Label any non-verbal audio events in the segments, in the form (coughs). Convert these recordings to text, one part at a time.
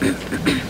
Bien, (coughs) bien.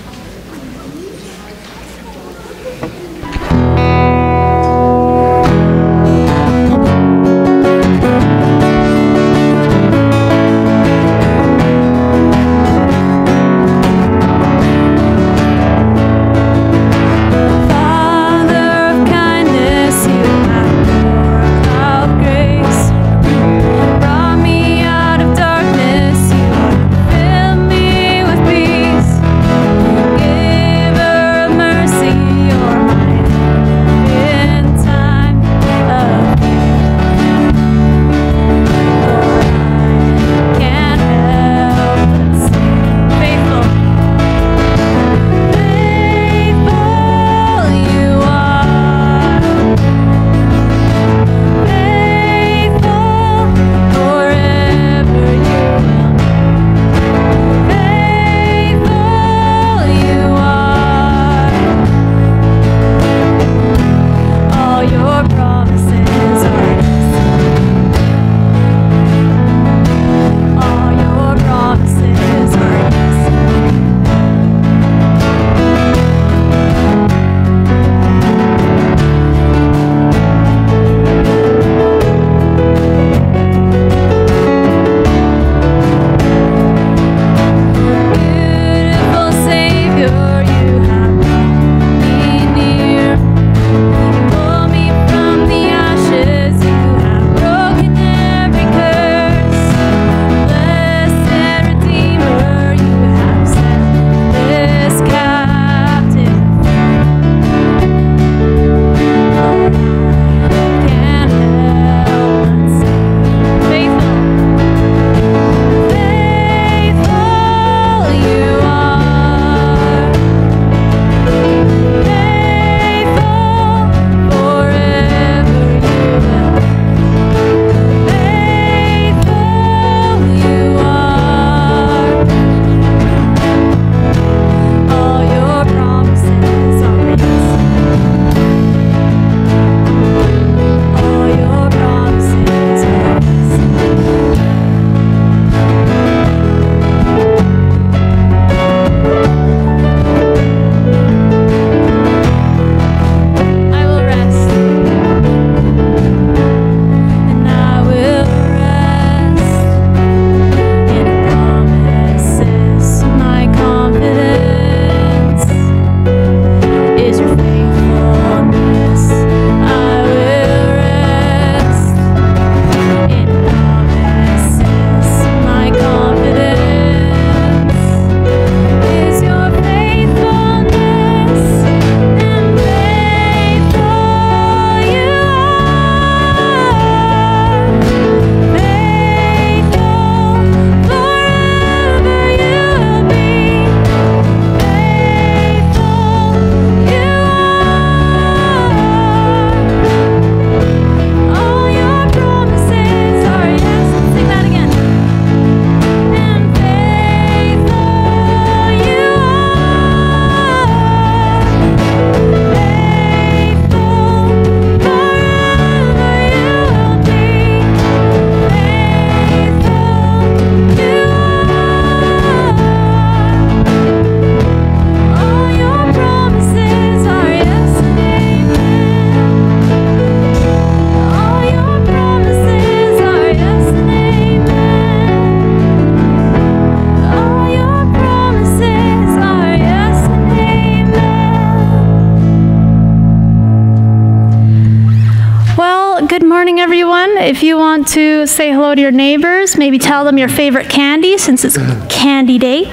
Say hello to your neighbors, maybe tell them your favorite candy since it's candy day,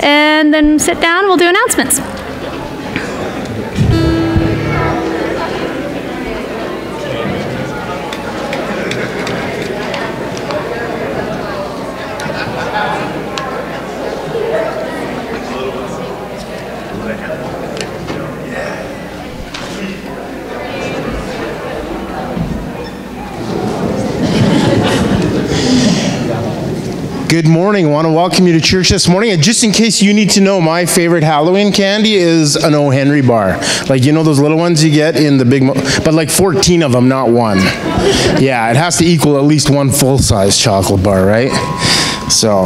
and then sit down, we'll do announcements. Good morning. I want to welcome you to church this morning. And just in case you need to know, my favorite Halloween candy is an O. Henry bar. Like, you know those little ones you get in the big, but like 14 of them, not one. Yeah, it has to equal at least one full size chocolate bar, right? So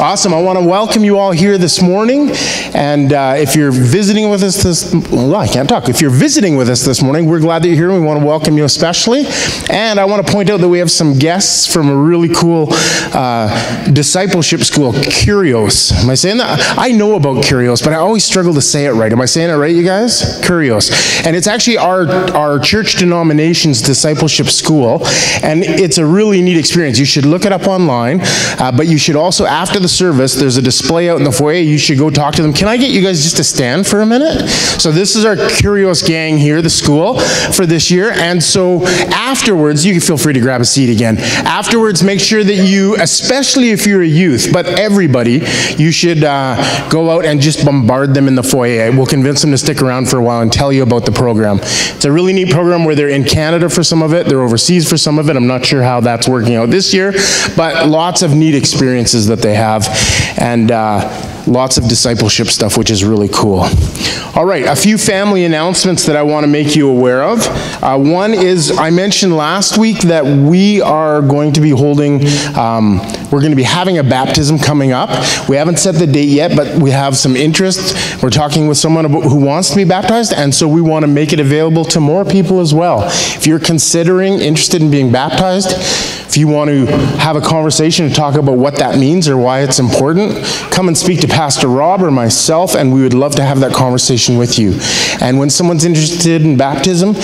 awesome. I want to welcome you all here this morning. And uh, if you're visiting with us this, well, I can't talk. If you're visiting with us this morning, we're glad that you're here. We want to welcome you especially. And I want to point out that we have some guests from a really cool uh, discipleship school, Kurios. Am I saying that? I know about Kurios, but I always struggle to say it right. Am I saying it right, you guys? Kurios. And it's actually our, our church denomination's discipleship school. And it's a really neat experience. You should look it up online. Uh, but you should also, after the service, there's a display out in the foyer. You should go talk to them. Can I get you guys just to stand for a minute? So this is our Kurios gang here, the school, for this year. And so afterwards, you can feel free to grab a seat again. Afterwards, make sure that you, especially if you're a youth, but everybody, you should uh, go out and just bombard them in the foyer. We'll convince them to stick around for a while and tell you about the program. It's a really neat program where they're in Canada for some of it, they're overseas for some of it. I'm not sure how that's working out this year, but lots of neat experiences that they have. And uh, lots of discipleship stuff, which is really cool. All right, a few family announcements that I want to make you aware of. Uh, one is I mentioned last week that we are going to be holding, um, we're going to be having a baptism coming up. We haven't set the date yet, but we have some interest. We're talking with someone who wants to be baptized, and so we want to make it available to more people as well. If you're considering, interested in being baptized, if you want to have a conversation and talk about what that means or why it's important, come and speak to Pastor Rob or myself, and we would love to have that conversation with you. And when someone's interested in baptism,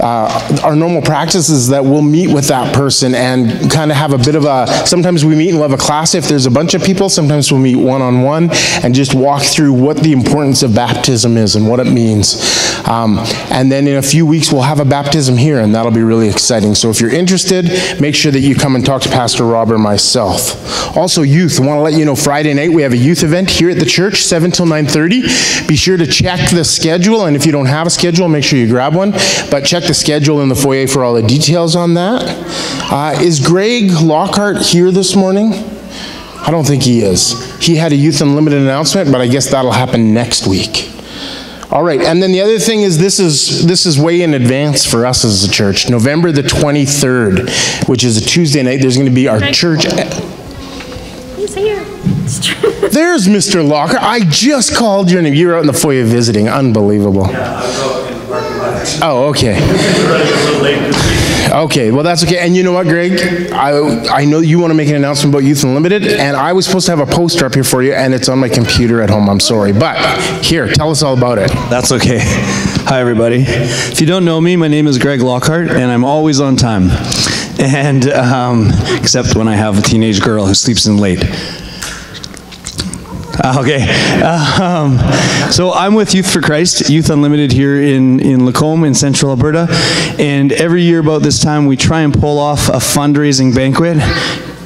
uh, our normal practice is that we'll meet with that person and kind of have a bit of a, sometimes we meet and we'll have a class if there's a bunch of people, sometimes we'll meet one-on-one and just walk through what the importance of baptism is and what it means. Um, and then in a few weeks we'll have a baptism here and that'll be really exciting. So if you're interested, make sure that you come and talk to Pastor Rob or myself. Also youth, I want to let you know Friday night we have a youth event here at the church, 7 till 9.30. Be sure to check the schedule and if you don't have a schedule, make sure you grab one. But check the schedule in the foyer for all the details on that. Uh, is Greg Lockhart here this morning? I don't think he is. He had a Youth Unlimited announcement, but I guess that'll happen next week. All right, and then the other thing is this is this is way in advance for us as a church. November the 23rd, which is a Tuesday night, there's going to be our church He's here. It's true. (laughs) There's Mr. Locker. I just called your name. You were out in the foyer visiting. Unbelievable. Oh, okay. Okay, well, that's okay. And you know what, Greg? I, I know you want to make an announcement about Youth Unlimited, and I was supposed to have a poster up here for you, and it's on my computer at home. I'm sorry. But here, tell us all about it. That's okay. (laughs) Hi, everybody. If you don't know me, my name is Greg Lockhart, and I'm always on time. And, um, except when I have a teenage girl who sleeps in late. Uh, Okay. Um, so I'm with Youth for Christ, Youth Unlimited here in, in Lacombe in central Alberta. And every year about this time, we try and pull off a fundraising banquet.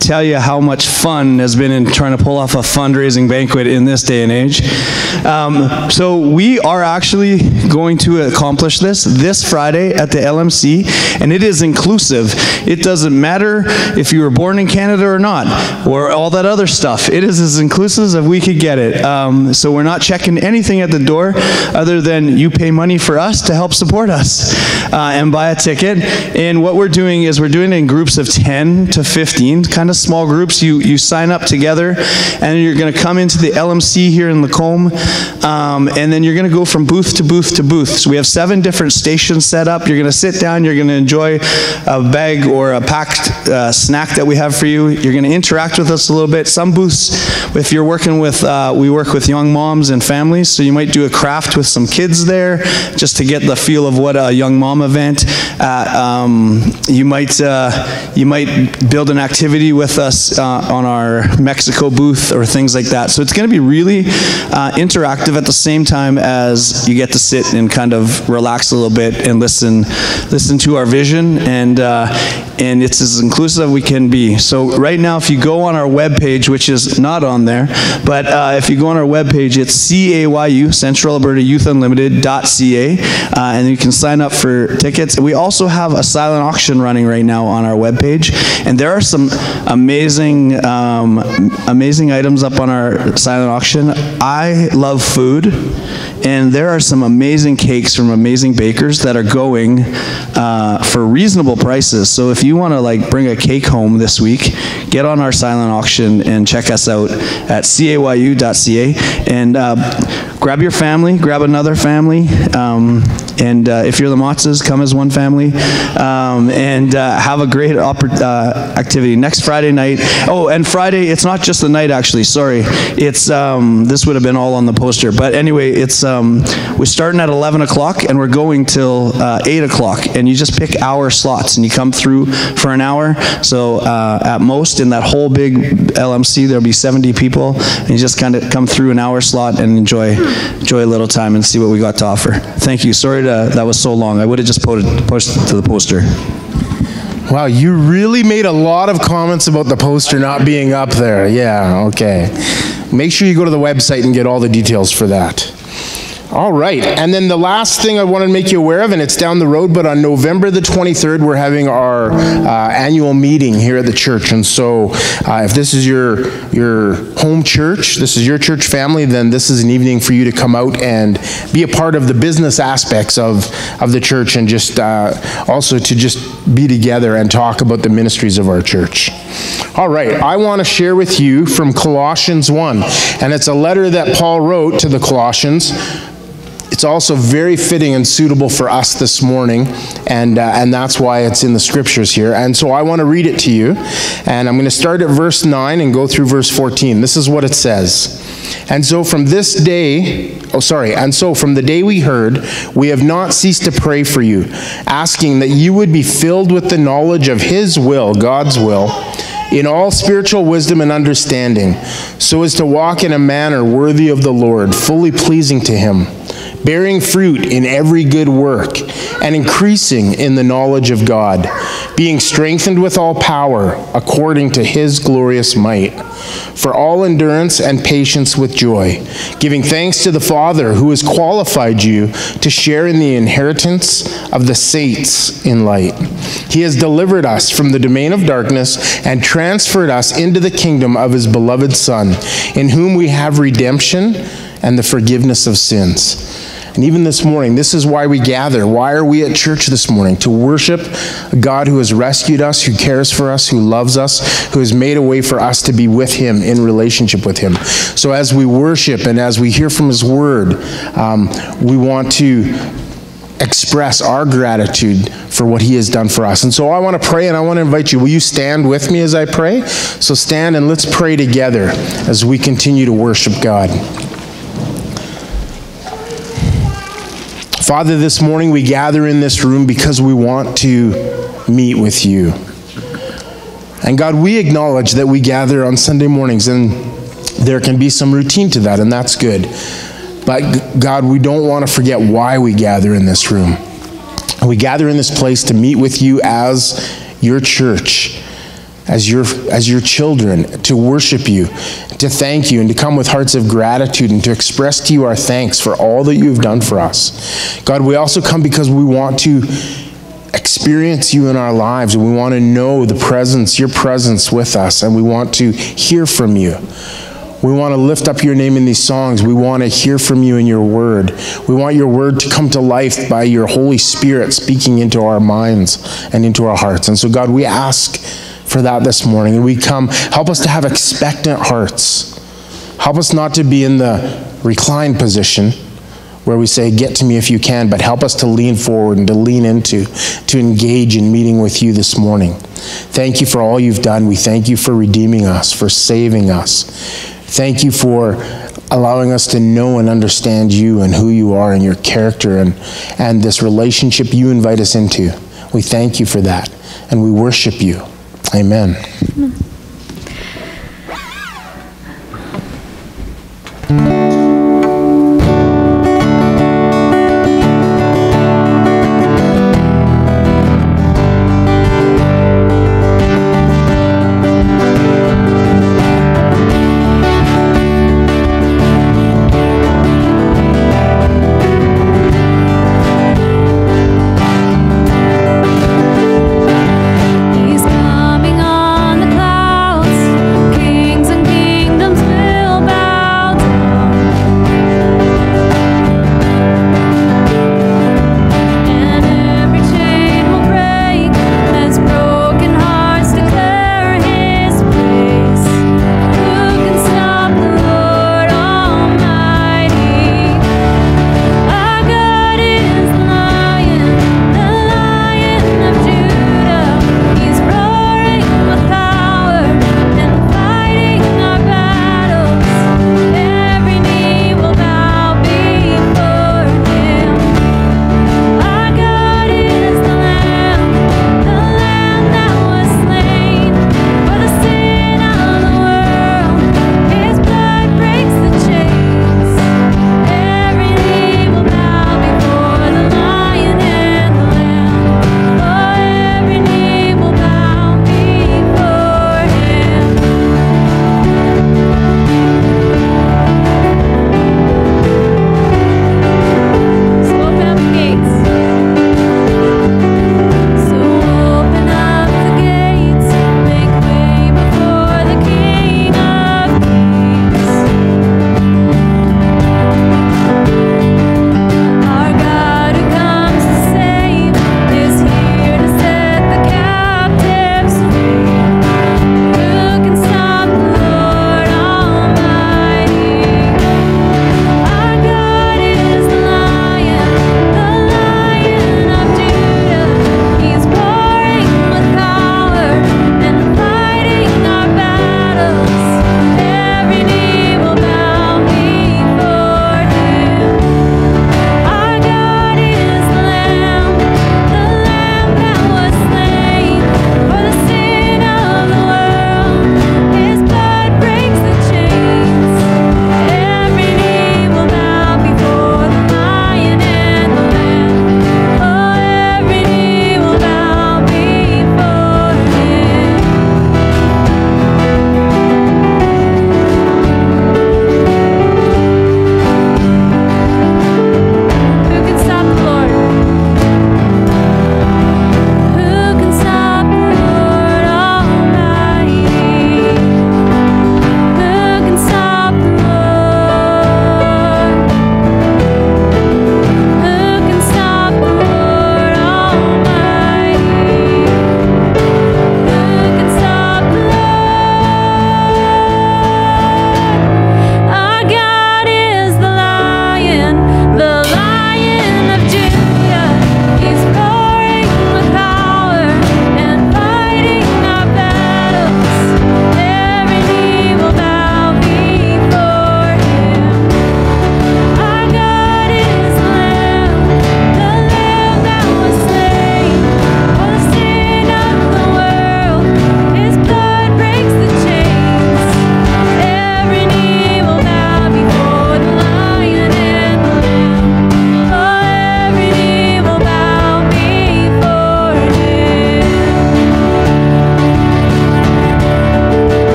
Tell you how much fun has been in trying to pull off a fundraising banquet in this day and age. Um, so we are actually going to accomplish this this Friday at the LMC, and it is inclusive. It doesn't matter if you were born in Canada or not, or all that other stuff. It is as inclusive as we could get it. Um, so we're not checking anything at the door other than you pay money for us to help support us uh, and buy a ticket. And what we're doing is we're doing it in groups of 10 to 15, kind of small groups. You, you sign up together, and you're going to come into the LMC here in Lacombe, um, and then you're going to go from booth to booth to booth. So we have seven different stations set up. You're going to sit down, you're going to enjoy a bag or a packed uh, snack that we have for you. You're going to interact with us a little bit. Some booths, if you're working with, uh, we work with young moms and families, so you might do a craft with some kids there just to get the feel of what a young mom event. Uh, um, you might uh, you might build an activity with us uh, on our Mexico booth or things like that. So it's going to be really uh, interactive at the same time as you get to sit and kind of relax a little bit and listen listen to our vision and uh, and it's as inclusive as we can be. So right now, if you go on our webpage, which is not on there, but uh, if you go on our webpage, it's CAYU, Central Alberta Youth Unlimited.ca, uh, and you can sign up for tickets. We also have a silent auction running right now on our webpage, and there are some amazing, um, amazing items up on our silent auction. I love food. And there are some amazing cakes from amazing bakers that are going uh, for reasonable prices. So if you want to like bring a cake home this week, get on our silent auction and check us out at cayu.ca and uh, grab your family, grab another family, um, and uh, if you're the Matzes, come as one family, um, and uh, have a great uh, activity next Friday night. Oh, and Friday, it's not just the night actually. Sorry, it's um, this would have been all on the poster, but anyway, it's um, we're starting at 11 o'clock and we're going till uh, 8 o'clock, and you just pick hour slots and you come through for an hour. So uh, at most in that whole big LMC, there'll be 70 people, and you just kind of come through an hour slot and enjoy enjoy a little time and see what we got to offer. Thank you. Sorry to, that was so long. I would have just posted, pushed to the poster. Wow, you really made a lot of comments about the poster not being up there. Yeah, okay. Make sure you go to the website and get all the details for that. All right, and then the last thing I want to make you aware of, and it's down the road, but on November the 23rd, we're having our uh, annual meeting here at the church. And so, uh, if this is your your home church, this is your church family, then this is an evening for you to come out and be a part of the business aspects of of the church, and just uh, also to just be together and talk about the ministries of our church. All right, I want to share with you from Colossians 1, and it's a letter that Paul wrote to the Colossians it's also very fitting and suitable for us this morning, and, uh, and that's why it's in the scriptures here. And so I want to read it to you, and I'm going to start at verse 9 and go through verse 14. This is what it says. And so from this day, oh, sorry, and so from the day we heard, we have not ceased to pray for you, asking that you would be filled with the knowledge of His will, God's will in all spiritual wisdom and understanding, so as to walk in a manner worthy of the Lord, fully pleasing to Him, bearing fruit in every good work, and increasing in the knowledge of God, being strengthened with all power according to His glorious might, for all endurance and patience with joy, giving thanks to the Father who has qualified you to share in the inheritance of the saints in light. He has delivered us from the domain of darkness and transferred us into the kingdom of his beloved Son, in whom we have redemption and the forgiveness of sins. And even this morning, this is why we gather. Why are we at church this morning? To worship a God who has rescued us, who cares for us, who loves us, who has made a way for us to be with Him in relationship with Him. So as we worship and as we hear from His Word, um, we want to express our gratitude for what he has done for us. And so I want to pray and I want to invite you. Will you stand with me as I pray? So stand and let's pray together as we continue to worship God. Father, this morning we gather in this room because we want to meet with you. And God, we acknowledge that we gather on Sunday mornings and there can be some routine to that, and that's good. But God, we don't want to forget why we gather in this room. We gather in this place to meet with you as your church, as your, as your children, to worship you, to thank you, and to come with hearts of gratitude and to express to you our thanks for all that you have done for us. God, we also come because we want to experience you in our lives and we want to know the presence, your presence with us, and we want to hear from you. We want to lift up your name in these songs. We want to hear from you in your word. We want your word to come to life by your Holy Spirit speaking into our minds and into our hearts. And so, God, we ask for that this morning. And we come, help us to have expectant hearts. Help us not to be in the reclined position where we say, Get to me if you can, but help us to lean forward and to lean into, to engage in meeting with you this morning. Thank you for all you've done. We thank you for redeeming us, for saving us. Thank you for allowing us to know and understand you and who you are and your character and, and this relationship you invite us into. We thank you for that and we worship you. Amen.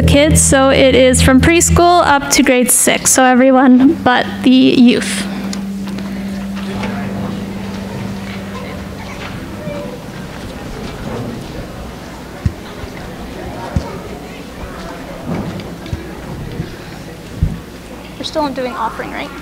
The kids. So it is from preschool up to grade six. So everyone but the youth. We're still doing offering, right?